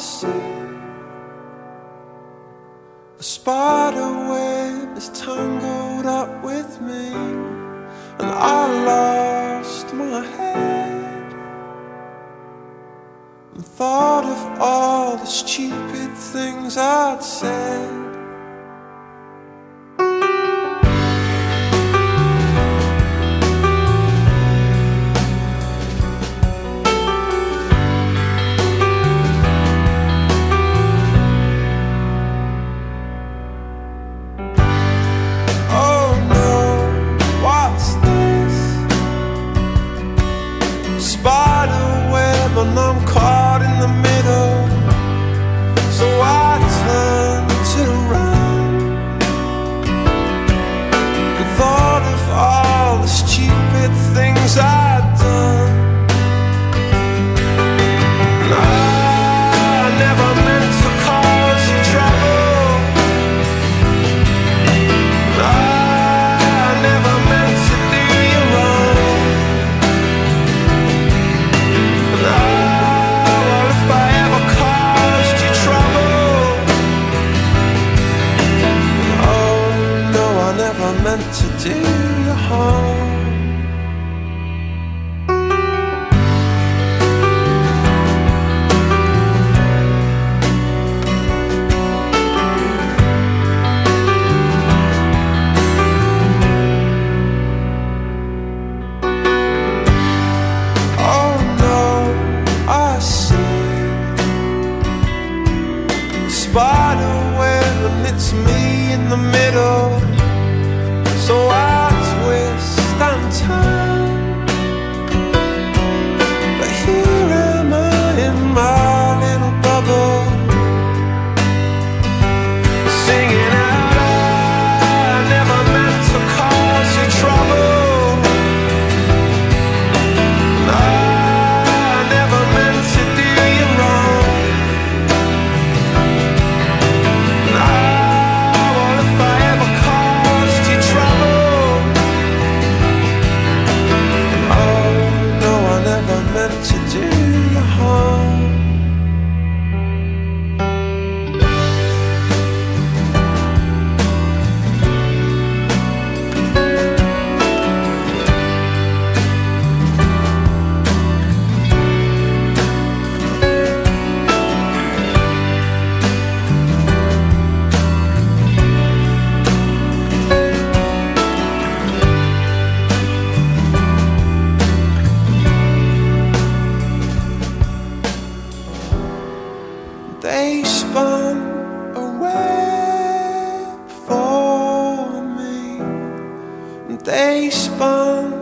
see a spider web is tangled up with me, and I lost my head and thought of all the stupid things I'd said. spite of to do They spun a web for me. They spun.